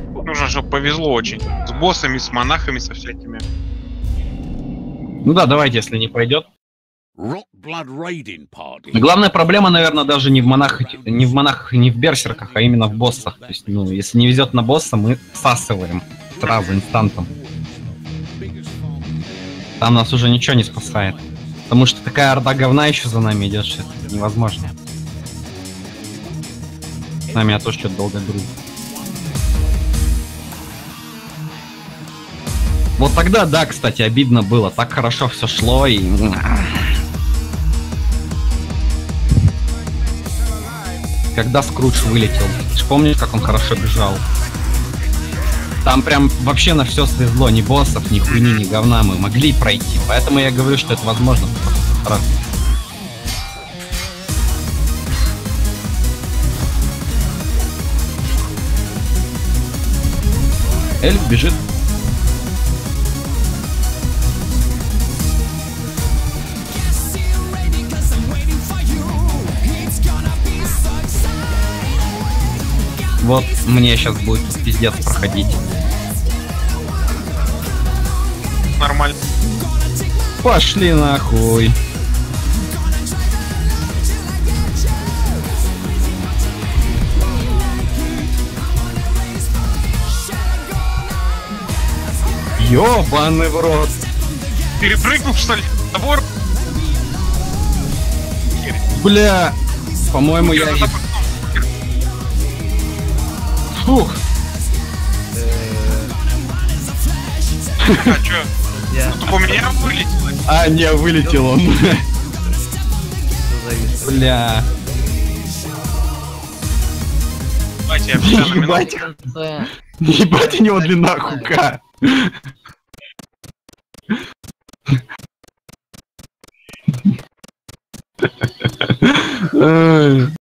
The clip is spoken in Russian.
Нужно, чтобы повезло очень. С боссами, с монахами, со всякими. Ну да, давайте, если не пойдет. Главная проблема, наверное, даже не в монахах, не в монахах, не в берсерках, а именно в боссах. То есть, ну, если не везет на босса, мы всасываем сразу инстантом. Там нас уже ничего не спасает. Потому что такая орда говна еще за нами идет, что это невозможно. С нами я тоже что-то долго друг. Вот тогда, да, кстати, обидно было. Так хорошо все шло и... Когда Скрудж вылетел. Ты помнишь, как он хорошо бежал? Там прям вообще на все свезло. Ни боссов, ни хуйни, ни говна мы могли пройти. Поэтому я говорю, что это возможно. Раз. Эльф бежит. Вот мне сейчас будет пиздец проходить. Нормально. Пошли нахуй. Ёбаный в рот. Перепрыгнул, что ли? Забор? Бля. По-моему, я... Забор. Фух. А чё? Тут у меня вылетело. А, не, вылетел он. Бля. Ебать, ебать у него длина хука. Ай.